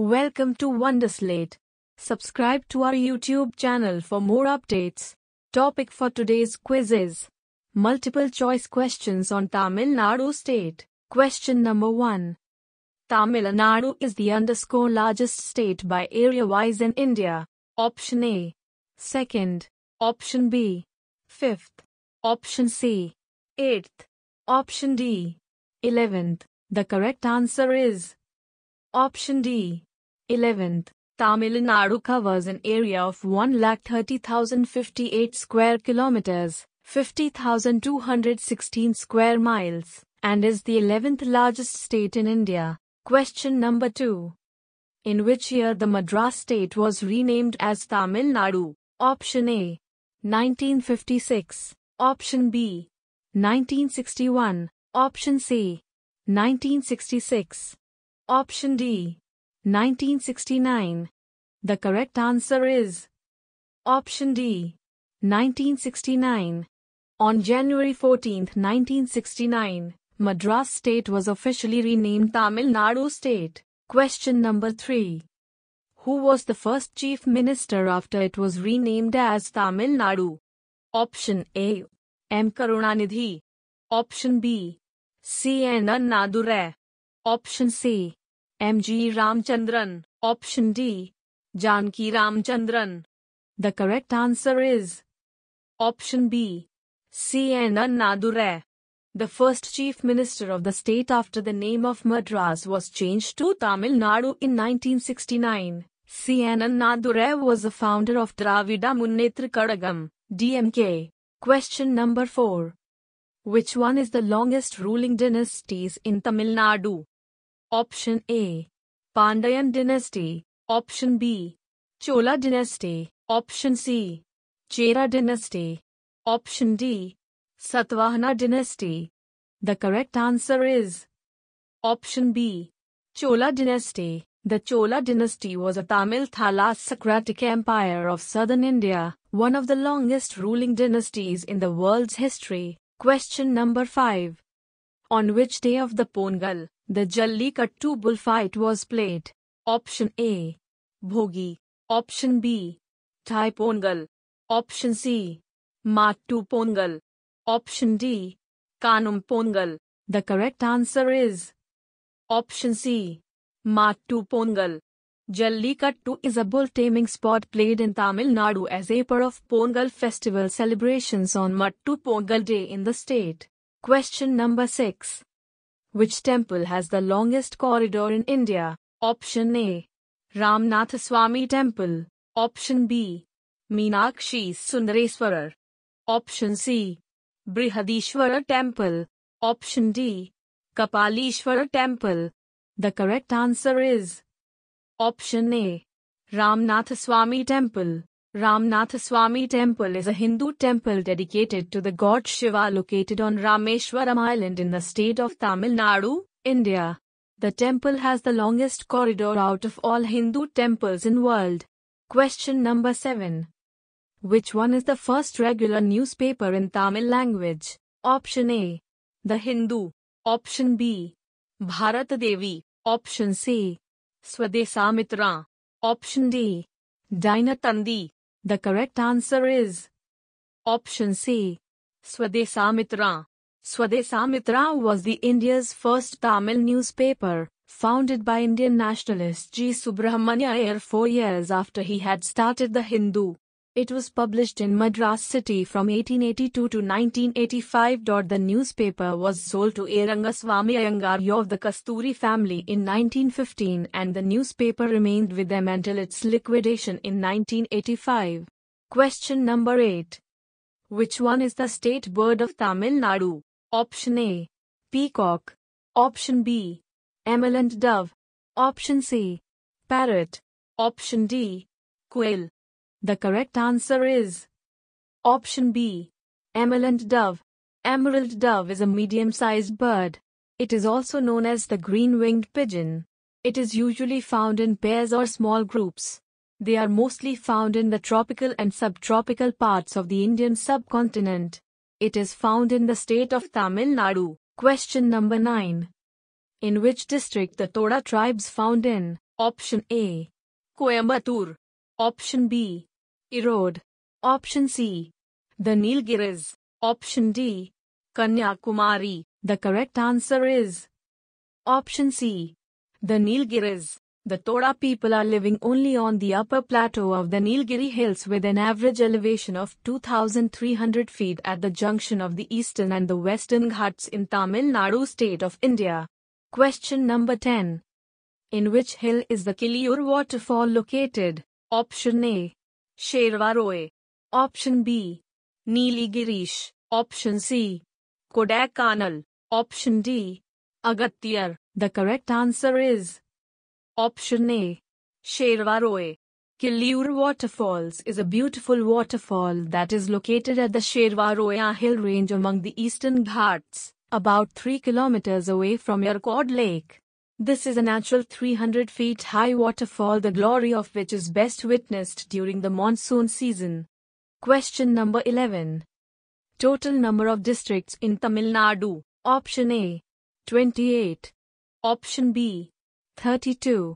Welcome to Wonderslate. Subscribe to our YouTube channel for more updates. Topic for today's quiz is multiple choice questions on Tamil Nadu state. Question number 1. Tamil Nadu is the underscore largest state by area wise in India. Option A. Second. Option B. Fifth. Option C. Eighth. Option D. Eleventh. The correct answer is Option D. 11th. Tamil Nadu covers an area of 1,30,058 square kilometers, 50,216 square miles, and is the 11th largest state in India. Question number 2. In which year the Madras state was renamed as Tamil Nadu? Option A. 1956. Option B. 1961. Option C. 1966. Option D. 1969. The correct answer is Option D. 1969. On January 14, 1969, Madras state was officially renamed Tamil Nadu state. Question number 3. Who was the first chief minister after it was renamed as Tamil Nadu? Option A. M. Karunanidhi. Option B. C. N. Annadurai. Option C. M. G. Ramchandran. Option D. Janki Ramchandran. The correct answer is Option B. C. N. Annadurai. The first chief minister of the state after the name of Madras was changed to Tamil Nadu in 1969. C. N. Annadurai was the founder of Dravida Munnetra Kadagam, DMK. Question number 4. Which one is the longest ruling dynasties in Tamil Nadu? Option A. Pandyan dynasty. Option B. Chola dynasty. Option C. Chera dynasty. Option D. Satvahana dynasty. The correct answer is Option B. Chola dynasty. The Chola dynasty was a Tamil Thalassocratic empire of southern India, one of the longest ruling dynasties in the world's history. Question number 5. On which day of the Pongal, the Jallikattu bullfight was played? Option A. Bhogi. Option B. Thai Pongal. Option C. Mattu Pongal. Option D. Kanum Pongal. The correct answer is Option C. Mattu Pongal. Jallikattu is a bull taming sport played in Tamil Nadu as a part of Pongal festival celebrations on Mattu Pongal day in the state. Question number 6. Which temple has the longest corridor in India? Option A. Ramnath Swami Temple. Option B. Meenakshi Sundareswarar. Option C. Brihadishwara Temple. Option D. Kapalishwara Temple. The correct answer is Option A. Ramnath Swami Temple. Ramnath Swami Temple is a Hindu temple dedicated to the god Shiva located on Rameshwaram Island in the state of Tamil Nadu, India. The temple has the longest corridor out of all Hindu temples in world. Question number 7. Which one is the first regular newspaper in Tamil language? Option A. The Hindu. Option B. Bharat Devi. Option C. Swadesamitra. Option D. Dinatandi. The correct answer is Option C. Swadesamitra. Swadesamitra was the India's first Tamil newspaper, founded by Indian nationalist G. Subramanya Iyer four years after he had started The Hindu. It was published in Madras city from 1882 to 1985. The newspaper was sold to A. Rangaswamy Iyengar of the Kasturi family in 1915 and the newspaper remained with them until its liquidation in 1985. Question number 8. Which one is the state bird of Tamil Nadu? Option A. Peacock. Option B. Emerald dove. Option C. Parrot. Option D. Quail. The correct answer is Option B. Emerald dove. Emerald dove is a medium-sized bird. It is also known as the green-winged pigeon. It is usually found in pairs or small groups. They are mostly found in the tropical and subtropical parts of the Indian subcontinent. It is found in the state of Tamil Nadu. Question number 9. In which district the Toda tribes found in Option A. Coimbatore. Option B. Erode. Option C. The Nilgiris. Option D. Kanyakumari. The correct answer is Option C. The Nilgiris. The Toda people are living only on the upper plateau of the Nilgiri Hills with an average elevation of 2,300 feet at the junction of the eastern and the western Ghats in Tamil Nadu state of India. Question number 10. In which hill is the Kiliyur waterfall located? Option A. Shervaroy. Option B. Neeligirish. Option C. Kodaikanal. Option D. Agatyar. The correct answer is Option A. Shervaroy. Kiliyur Waterfalls is a beautiful waterfall that is located at the Shervaroya hill range among the eastern Ghats, about 3 kilometers away from Yercaud Lake. This is a natural 300 feet high waterfall, the glory of which is best witnessed during the monsoon season. Question number 11. Total number of districts in Tamil Nadu. Option A 28. Option B 32.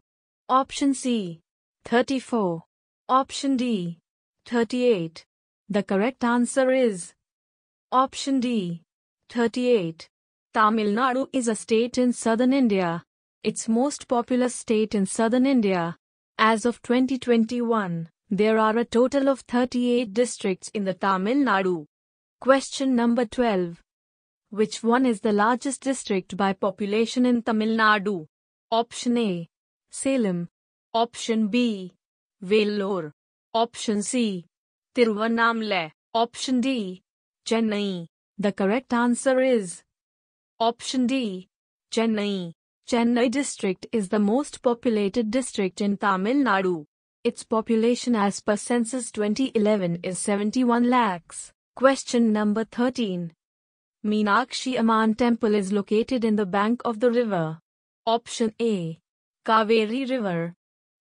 Option C 34. Option D 38. The correct answer is Option D 38. Tamil Nadu is a state in southern India its most populous state in southern India. As of 2021, there are a total of 38 districts in the Tamil Nadu. Question number 12. Which one is the largest district by population in Tamil Nadu? Option A. Salem. Option B. Vellore. Option C. Tiruvannamalai. Option D. Chennai. The correct answer is Option D. Chennai. Chennai district is the most populated district in Tamil Nadu. Its population as per census 2011 is 71 lakhs. Question number 13. Meenakshi Amman temple is located in the bank of the river. Option A. Kaveri River.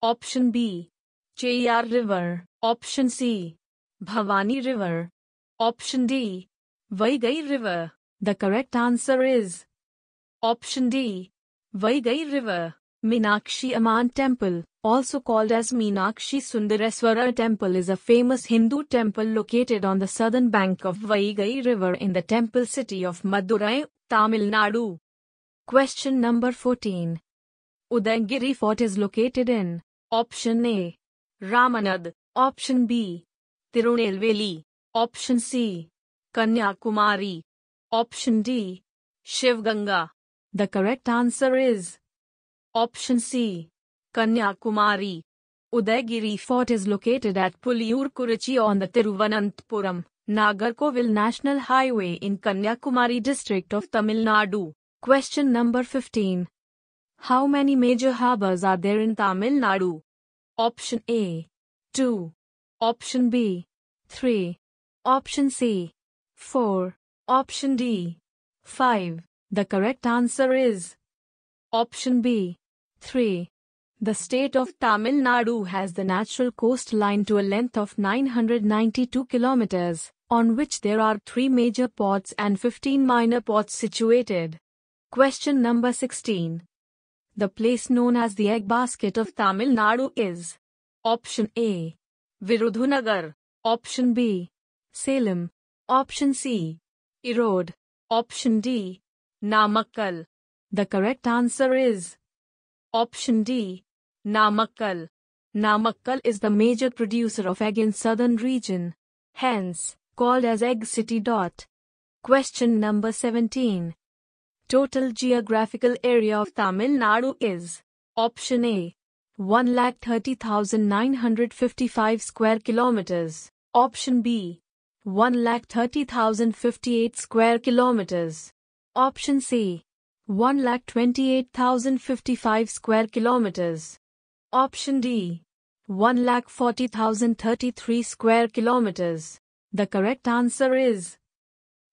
Option B. Cheyar River. Option C. Bhavani River. Option D. Vaigai River. The correct answer is Option D. Vaigai River, Meenakshi Amman Temple, also called as Meenakshi Sundareswara Temple is a famous Hindu temple located on the southern bank of Vaigai River in the temple city of Madurai, Tamil Nadu. Question number 14. Udayagiri Fort is located in Option A. Ramanad Option B. Tirunelveli Option C. Kanyakumari Option D. Shivganga the correct answer is Option C. Kanyakumari. Udayagiri Fort is located at Puliur Kurichi on the Tiruvananthapuram, Nagarkovil National Highway in Kanyakumari district of Tamil Nadu. Question number 15. How many major harbors are there in Tamil Nadu? Option A. 2. Option B. 3. Option C. 4. Option D. 5. The correct answer is Option B. 3. The state of Tamil Nadu has the natural coastline to a length of 992 kilometers, on which there are three major ports and 15 minor ports situated. Question number 16. The place known as the egg basket of Tamil Nadu is Option A. Virudhunagar. Option B. Salem. Option C. Erode. Option D. Namakkal. The correct answer is Option D. Namakkal. Namakkal is the major producer of egg in southern region, hence called as Egg City. Dot. Question number 17. Total geographical area of Tamil Nadu is Option A. 1,30,955 square kilometers. Option B. 1,30,058 square kilometers. Option C. 1,28,055 square kilometers. Option D. 1,40,033 square kilometers. The correct answer is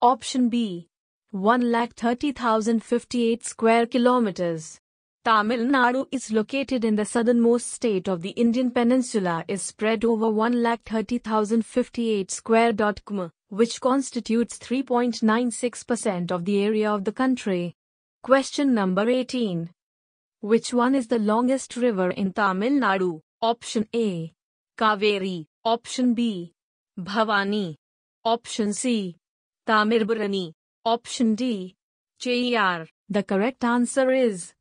Option B. 1,30,058 square kilometers. Tamil Nadu is located in the southernmost state of the Indian peninsula is spread over 1,30,058 square km which constitutes 3.96% of the area of the country. Question number 18. Which one is the longest river in Tamil Nadu? Option A. Kaveri. Option B. Bhavani. Option C. Tamirbarani. Option D. Cheyyar. The correct answer is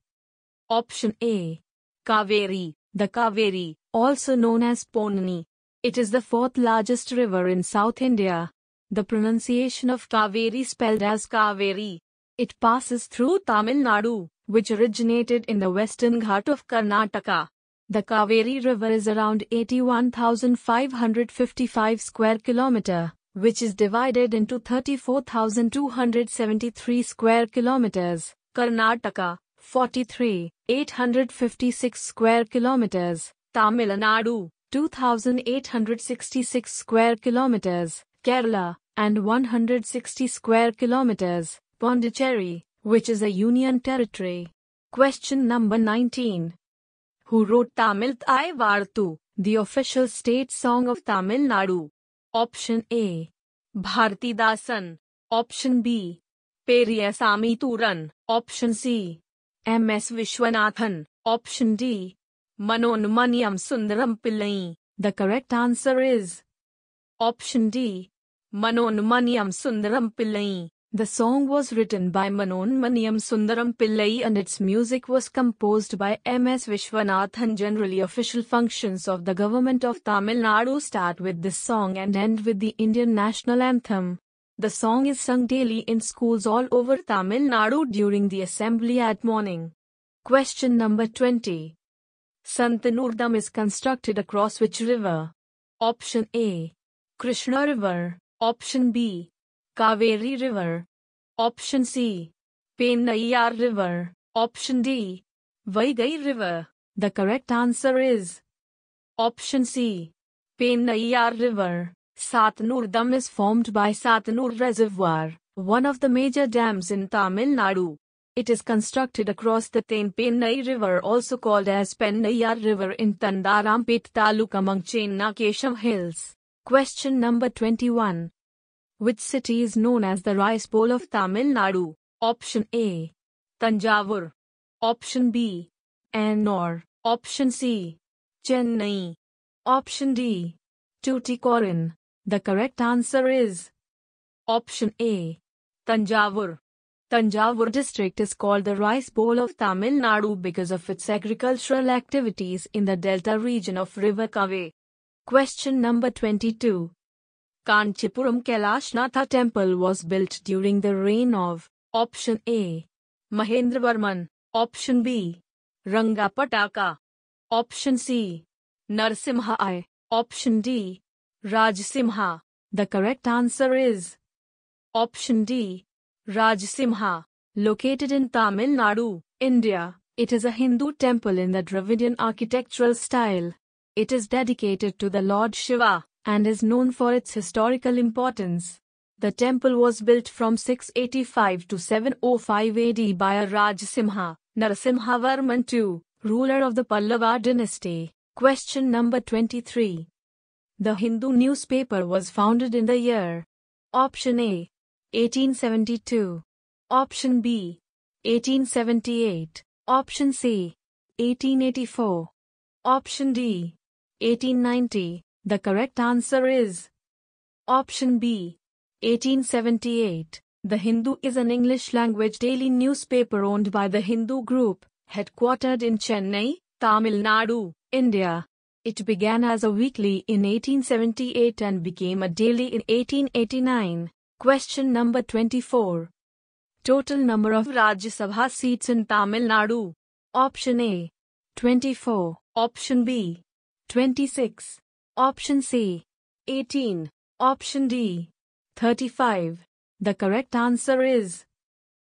Option A. Kaveri. The Kaveri, also known as Ponani. It is the fourth largest river in South India. The pronunciation of Kaveri spelled as Kaveri. It passes through Tamil Nadu, which originated in the western Ghat of Karnataka. The Kaveri River is around 81,555 square kilometer, which is divided into 34,273 square kilometers. Karnataka, 43, 856 square kilometers. Tamil Nadu, 2,866 square kilometers. Kerala, and 160 square kilometers. Pondicherry, which is a union territory. Question number 19. Who wrote Tamil Thai Vartu, the official state song of Tamil Nadu? Option A. Bharti Dasan. Option B. Periyasamy Thuran. Option C. M. S. Vishwanathan. Option D. Manonmaniam Sundaram Pillai. The correct answer is Option D. Manonmaniam Sundaram Pillai. The song was written by Manonmaniam Sundaram Pillai and its music was composed by M.S. Vishwanathan. Generally, official functions of the government of Tamil Nadu start with this song and end with the Indian national anthem. The song is sung daily in schools all over Tamil Nadu during the assembly at morning. Question number 20. Santanurdam is constructed across which river? Option A. Krishna River. Option B. Kaveri River. Option C. Pennaiyar River. Option D. Vaigai River. The correct answer is Option C. Pennaiyar River. Satnur Dam is formed by Satnur Reservoir, one of the major dams in Tamil Nadu. It is constructed across the Tenpennai River also called as Pennaiyar River in Thandarampet Taluk among Chennakeshav Hills. Question number 21. Which city is known as the rice bowl of Tamil Nadu? Option A. Tanjavur. Option B. Ennore. Option C. Chennai. Option D. Tuticorin. The correct answer is Option A. Tanjavur. Tanjavur district is called the rice bowl of Tamil Nadu because of its agricultural activities in the delta region of River Kaveri. Question number 22. Kanchipuram Kailashnath temple was built during the reign of Option A. Mahendravarman. Option B. Rangapataka. Option C. Narsimha I. Option D. Rajsimha. The correct answer is Option D. Rajsimha. Located in Tamil Nadu, India, it is a Hindu temple in the Dravidian architectural style. It is dedicated to the Lord Shiva and is known for its historical importance. The temple was built from 685 to 705 AD by a Rajsimha, Narasimhavarman II, ruler of the Pallava dynasty. Question number 23. The Hindu newspaper was founded in the year Option A 1872 Option B 1878 Option C 1884 Option D 1890 the correct answer is Option B. 1878. The Hindu is an English language daily newspaper owned by the Hindu Group, headquartered in Chennai, Tamil Nadu, India. It began as a weekly in 1878 and became a daily in 1889. Question number 24. Total number of Rajya Sabha seats in Tamil Nadu. Option A. 24. Option B. 26. Option C. 18. Option D. 35. The correct answer is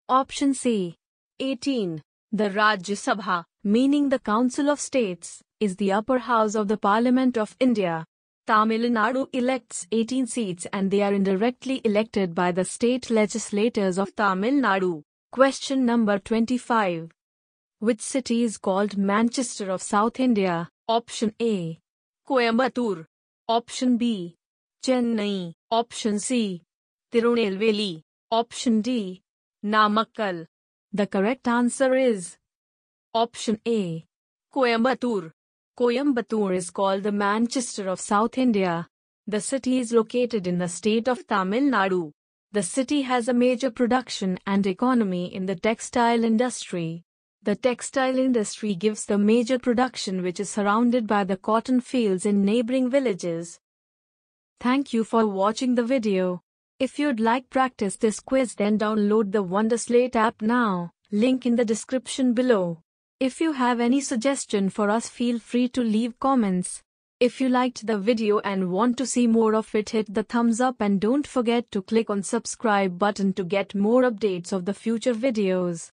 Option C. 18. The Rajya Sabha, meaning the Council of States, is the upper house of the Parliament of India. Tamil Nadu elects 18 seats and they are indirectly elected by the state legislators of Tamil Nadu. Question number 25. Which city is called Manchester of South India? Option A. Coimbatore. Option B. Chennai. Option C. Tirunelveli. Option D. Namakkal. The correct answer is Option A. Coimbatore. Coimbatore is called the Manchester of South India. The city is located in the state of Tamil Nadu. The city has a major production and economy in the textile industry. The textile industry gives the major production which is surrounded by the cotton fields in neighboring villages. Thank you for watching the video. If you'd like practice this quiz then download the Wonderslate app now, link in the description below. If you have any suggestion for us feel free to leave comments. If you liked the video and want to see more of it hit the thumbs up and don't forget to click on subscribe button to get more updates of the future videos.